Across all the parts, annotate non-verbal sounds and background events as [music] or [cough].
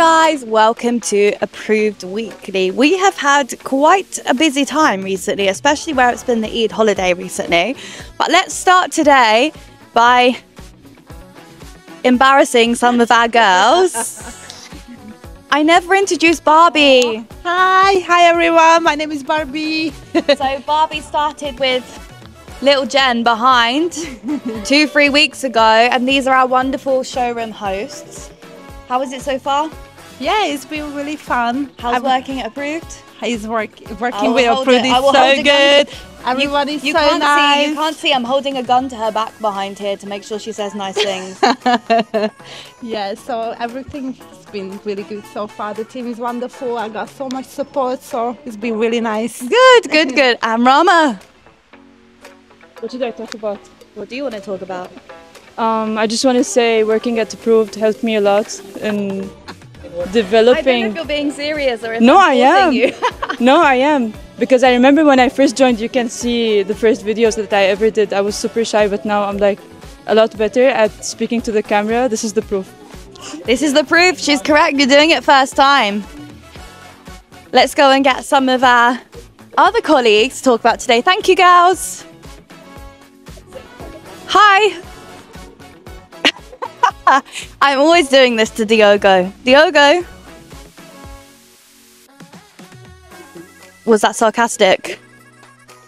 guys, welcome to Approved Weekly. We have had quite a busy time recently, especially where it's been the Eid holiday recently. But let's start today by embarrassing some of our girls. [laughs] I never introduced Barbie. Hi, hi everyone. My name is Barbie. [laughs] so Barbie started with little Jen behind [laughs] two, three weeks ago, and these are our wonderful showroom hosts. How is it so far? Yeah, it's been really fun. How's I'm- working at Approved? He's work, working will with hold Approved it- I is will so hold a gun good. Everyone is you so can't nice. see. You can't see. I'm holding a gun to her back behind here to make sure she says nice [laughs] things. Yeah, so everything has been really good so far. The team is wonderful. I got so much support, so it's been really nice. good, good, good. I'm Rama, What did I talk about? what do you want to talk about? Um, I just want to say working at Approved helped me a lot in I don't know if developing. you're being serious or if No, I am. you. [laughs] [laughs] no, I am. Because I remember when I first joined, you can see the first videos that I ever did. I was super shy, but now I'm like a lot better at speaking to the camera. This is the proof. this is the proof. She's correct. You're doing it first time. Let's go and get some of our other colleagues to talk about today. Thank you, girls. Hi. [laughs] I'm always doing this to Diogo. Diogo. Was that sarcastic?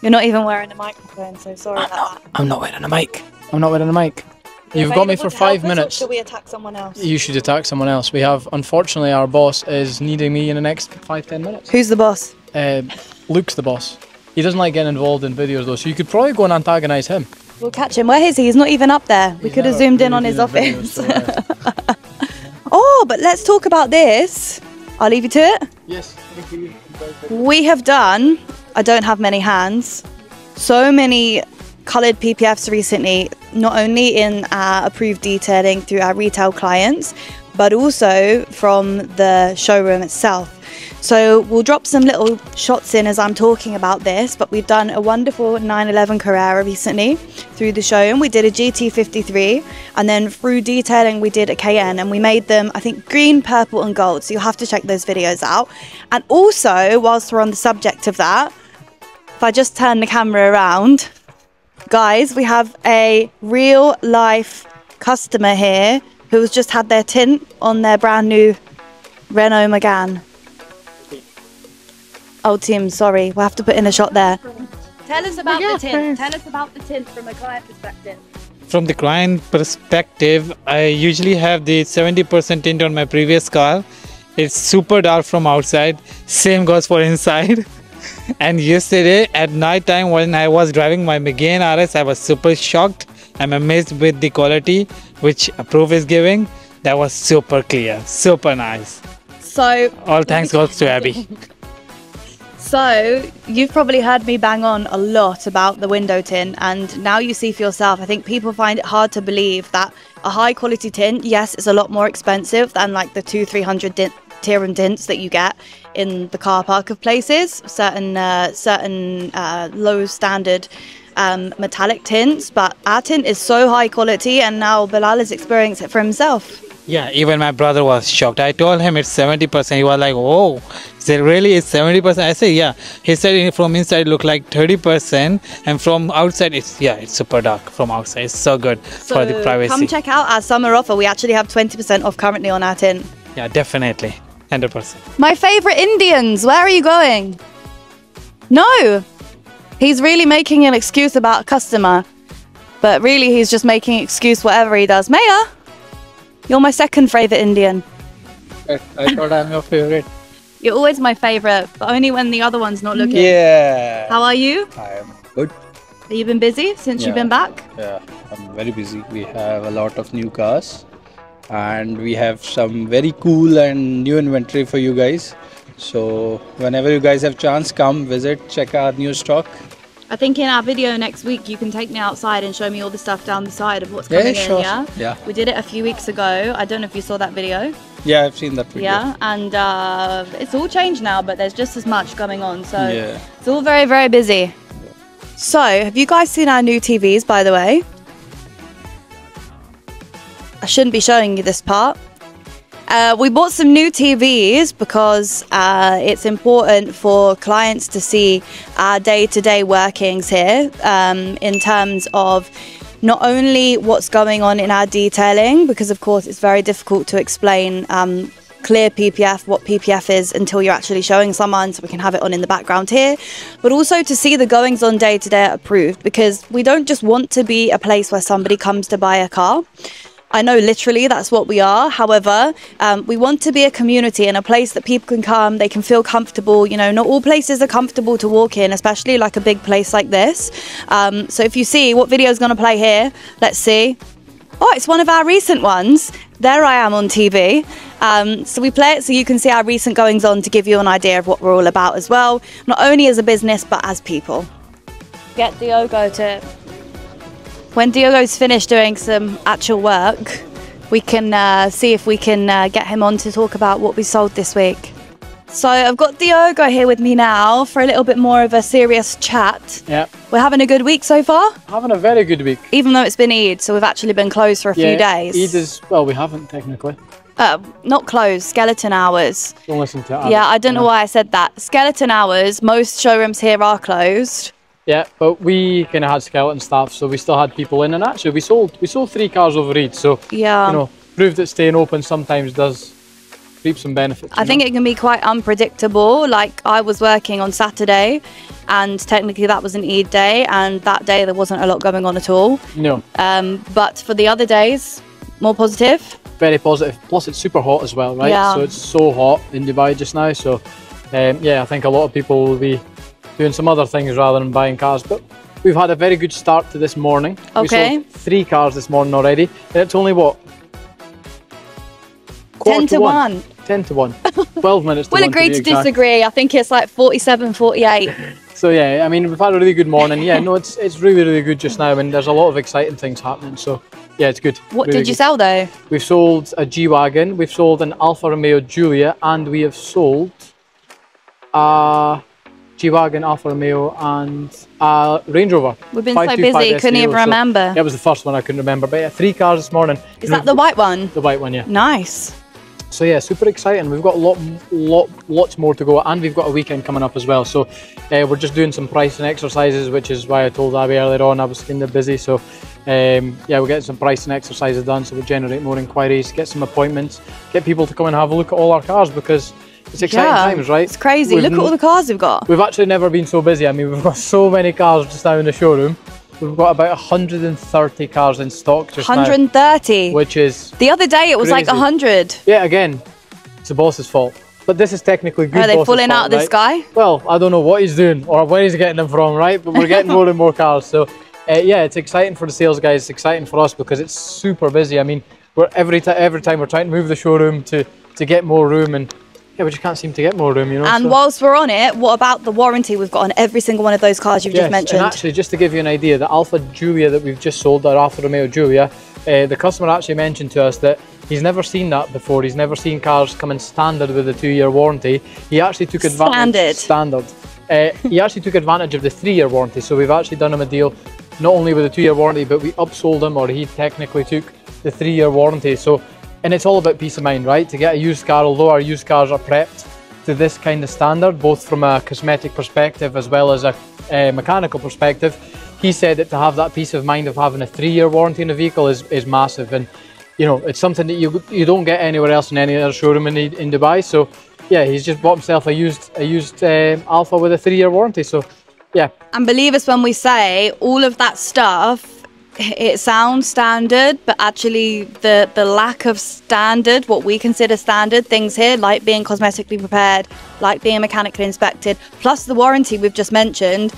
You're not even wearing a microphone, so sorry about that. I'm not wearing a mic. I'm not wearing a mic. You've got me for Available to help five minutes. Should we attack someone else? You should attack someone else. We have, unfortunately, our boss is needing me in the next five, ten minutes. Who's the boss? Uh, Luke's the boss. He doesn't like getting involved in videos though, so you could probably go and antagonise him. We'll catch him. Where is he? He's not even up there. We could have zoomed in on his office. [laughs] oh, but let's talk about this. I'll leave you to it. yes, thank you. We have done, I don't have many hands, so many coloured PPFs recently, not only in our approved detailing through our retail clients, but also from the showroom itself. So we'll drop some little shots in as I'm talking about this, but we've done a wonderful 911 Carrera recently through the showroom. We did a GT53 and then through detailing we did a KN and we made them I think green, purple and gold. So you'll have to check those videos out. And also, whilst we're on the subject of that, if I just turn the camera around, guys, we have a real life customer here who's just had their tint on their brand new Renault Megane. Oh, Tim, sorry, we'll have to put in a shot there. Tell us about the tint. Tell us about the tint from a client perspective. From the client perspective, I usually have the 70% tint on my previous car. It's super dark from outside. Same goes for inside. [laughs] and yesterday at night time when I was driving my Megane RS, I was super shocked. I'm amazed with the quality which Approve is giving. That was super clear, super nice. So, All thanks goes to Abby. [laughs] So, you've probably heard me bang on a lot about the window tint, and now you see for yourself. I think people find it hard to believe that a high quality tint, yes, it's a lot more expensive than like the two, three hundred dint, Tiram tints that you get in the car park of places. Certain, uh, certain uh, low standard um, metallic tints, but our tint is so high quality, and now Bilal has experienced it for himself. Yeah, even my brother was shocked. I told him it's 70%. He was like, oh, he said, really? It's 70%? I said, yeah. He said from inside look like 30%, and from outside, it's, yeah, it's super dark from outside. It's so good for the privacy. Come check out our summer offer. We actually have 20% off currently on our tint. yeah, definitely. 100%. My favourite Indians, where are you going? No! He's really making an excuse about a customer. But really, he's just making excuse whatever he does. Maya, you're my second favourite Indian. I, I thought I'm your favorite. You're always my favourite, but only when the other one's not looking. Yeah. How are you? I am good. Have you been busy since you've been back? Yeah, I'm very busy. We have a lot of new cars and we have some very cool and new inventory for you guys. So whenever you guys have chance, come visit, check our new stock. I think in our video next week, you can take me outside and show me all the stuff down the side of what's Yeah, coming sure. in, yeah? Yeah. We did it a few weeks ago. I don't know if you saw that video. Yeah, I've seen that video. Yeah, and uh, it's all changed now, but there's just as much going on. So Yeah. it's all very, very busy. So, have you guys seen our new TVs, by the way? I shouldn't be showing you this part. Uh, we bought some new TVs because uh, it's important for clients to see our day to day workings here um, in terms of not only what's going on in our detailing, because of course it's very difficult to explain. Um, clear PPF, what PPF is until you're actually showing someone, so we can have it on in the background here, but also to see the goings on day to day approved because we don't just want to be a place where somebody comes to buy a car. I know literally that's what we are. However, um, we want to be a community and a place that people can come, they can feel comfortable. You know, not all places are comfortable to walk in, especially like a big place like this. Um, so if you see what video is going to play here, let's see. Oh, it's one of our recent ones. There I am on TV. Um, so we play it so you can see our recent goings on to give you an idea of what we're all about as well, not only as a business but as people. Get Diogo to. When Diogo's finished doing some actual work, we can uh, see if we can uh, get him on to talk about what we sold this week. So I've got Diogo here with me now for a little bit more of a serious chat. Yeah, We're having a good week so far, having a very good week. even though it's been Eid, so we've actually been closed for a few days. Eid is well, we haven't technically. Uh, not closed, skeleton hours. Don't listen to it. yeah, I don't know why I said that. Skeleton hours, most showrooms here are closed. Yeah, but we kind of had skeleton staff, so we still had people in, and actually we sold we sold three cars over Eid, so Yeah. you know proved that staying open sometimes does reap some benefits. I think know? it can be quite unpredictable. Like I was working on Saturday, and technically that was an Eid day, and that day there wasn't a lot going on at all. no Um, but for the other days, more positive. very positive. Plus it's super hot as well, right? Yeah. So it's so hot in Dubai just now. So um, yeah, I think a lot of people will be doing some other things rather than buying cars, but. We've had a very good start to this morning. We Okay. sold three cars this morning already, and it's only what? Quarter 10 to 1. 10 to 1. 12 minutes to We'll 1 agree be to disagree. I think it's like 47, 48. So yeah, I mean we've had a really good morning. Yeah, no, it's it's really really good just now, and there's a lot of exciting things happening. So yeah, it's good. What Really did you good. sell though? We've sold a G wagon, we've sold an Alfa Romeo Giulia, and we have sold a G wagon, Alfa Romeo, and a Range Rover. We've been so 525 busy, couldn't even SEO, so remember. That was the first one I couldn't remember, but yeah, three cars this morning. Is that the white one? the white one? Yeah. Nice. So yeah, super exciting. We've got a lot, lot, lots more to go, and we've got a weekend coming up as well. So uh, we're just doing some pricing exercises, which is why I told Abby earlier on I was kind of busy. So um, yeah, we're getting some pricing exercises done, so we generate more inquiries, get some appointments, get people to come and have a look at all our cars because it's exciting yeah, times, right? It's crazy. We've Look at all the cars we've got. We've actually never been so busy. I mean, we've got so many cars just now in the showroom. We've got about 130 cars in stock just now, 130. which is The other day it was like 100. yeah, again, it's the boss's fault. But this is technically good. Are they falling out fault, of the sky? Well, I don't know what he's doing or where he's getting them from, right? But we're getting [laughs] more and more cars. So, uh, yeah, it's exciting for the sales guys. It's exciting for us because it's super busy. I mean, we're every time every time we're trying to move the showroom to to get more room, and yeah, we just can't seem to get more room, you know. And so- whilst we're on it, what about the warranty we've got on every single one of those cars you've Yes, just mentioned? And actually, just to give you an idea, the Alfa Giulia that we've just sold, our Alfa Romeo Giulia, uh, the customer actually mentioned to us that he's never seen that before. He's never seen cars coming standard with a two-year warranty. He actually took advantage. Standard. Standard. Uh, he actually took advantage of the three-year warranty. So we've actually done him a deal, not only with a two-year warranty, but we upsold him, or he technically took the three-year warranty. So, and it's all about peace of mind, right? To get a used car, although our used cars are prepped to this kind of standard, both from a cosmetic perspective as well as a uh, mechanical perspective. He said that to have that peace of mind of having a three-year warranty in a vehicle is, is massive, and you know it's something that you you don't get anywhere else in any other showroom in, in Dubai. So yeah, he's just bought himself a used a used um, Alfa with a three-year warranty. So yeah, And believe us when we say all of that stuff, it sounds standard, but actually the the lack of standard, what we consider standard things here, like being cosmetically prepared, like being mechanically inspected, plus the warranty we've just mentioned.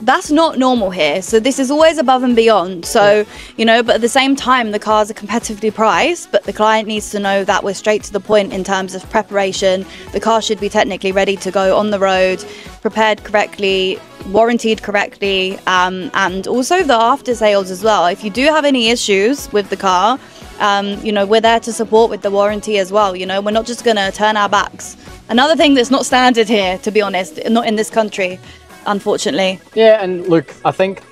That's not normal here. So this is always above and beyond. So, you know, but at the same time the cars are competitively priced, but the client needs to know that we're straight to the point in terms of preparation. The car should be technically ready to go on the road, prepared correctly, warranted correctly, um, and also the after sales as well. If you do have any issues with the car, um, you know, we're there to support with the warranty as well. You know, we're not just going to turn our backs. Another thing that's not standard here, to be honest, not in this country, unfortunately. Yeah, and look, I think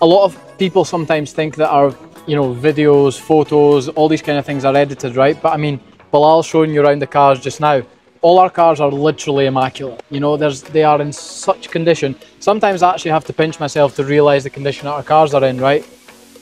a lot of people sometimes think that our, you know, videos, photos, all these kind of things are edited, right? But I mean, Bilal's showing you around the cars just now. All our cars are literally immaculate. You know, there's they are in such condition. Sometimes I actually have to pinch myself to realise the condition that our cars are in, right?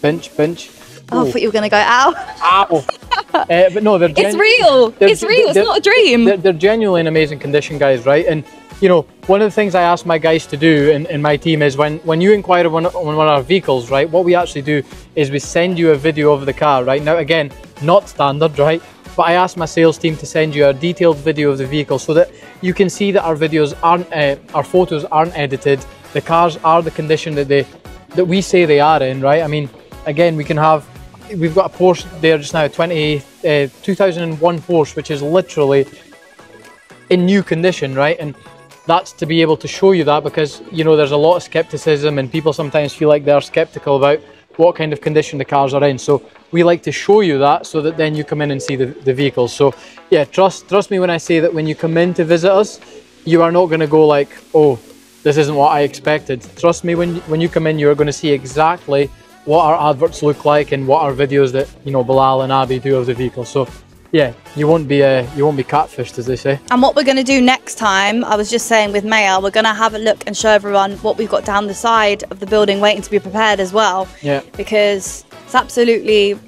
Pinch, pinch. Oh, I thought you were going to go, ow. Ow. [laughs] uh, but no, they're It's real. they're- It's real. It's not a dream. They're, they're genuinely in amazing condition, guys, right? And you know, one of the things I ask my guys to do in, in my team is when when you inquire on one, on one of our vehicles, right? What we actually do is we send you a video of the car, right? Now, again, not standard, right? But I ask my sales team to send you a detailed video of the vehicle so that you can see that our videos aren't, uh, our photos aren't edited. The cars are the condition that they that we say they are in, right? I mean, again, we can have we've got a Porsche there just now, 20, uh, 2001 Porsche, which is literally in new condition, right? And that's to be able to show you that because you know there's a lot of skepticism and people sometimes feel like they're skeptical about what kind of condition the cars are in. So we like to show you that so that then you come in and see the, the vehicles. So yeah, trust trust me when I say that when you come in to visit us, you are not going to go like, oh, this isn't what I expected. Trust me, when when you come in, you're going to see exactly what our adverts look like and what our videos that you know Bilal and Abby do of the vehicle. So yeah, you won't be uh, you won't be catfished, as they say. And what we're going to do next time, I was just saying with Maya, we're going to have a look and show everyone what we've got down the side of the building waiting to be prepared as well. Yeah. Because it's absolutely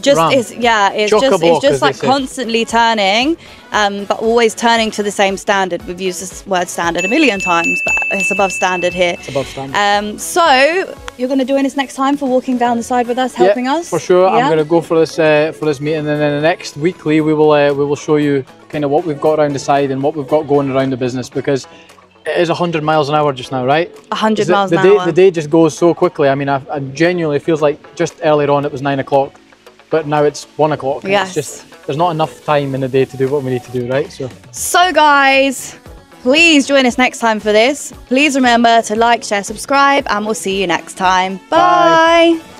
just Ram. is yeah it's Chock-a-block, just it's just like constantly turning um, but always turning to the same standard we've used this word standard a million times but it's above standard here above standard. um, so you're going to join us next time for walking down the side with us helping yeah, us for sure. I'm going to go for this uh, for this meeting, and then the next weekly we will uh, we will show you kind of what we've got around the side and what we've got going around the business because it is 100 miles an hour just now, right? 100 The- miles the an day, hour The day just goes so quickly. I mean, I, I genuinely feels like just earlier on it was nine o'clock, but now it's one o'clock. Yes. It's just there's not enough time in the day to do what we need to do, right? So So, guys, please join us next time for this. Please remember to like, share, subscribe, and we'll see you next time. Bye. Bye.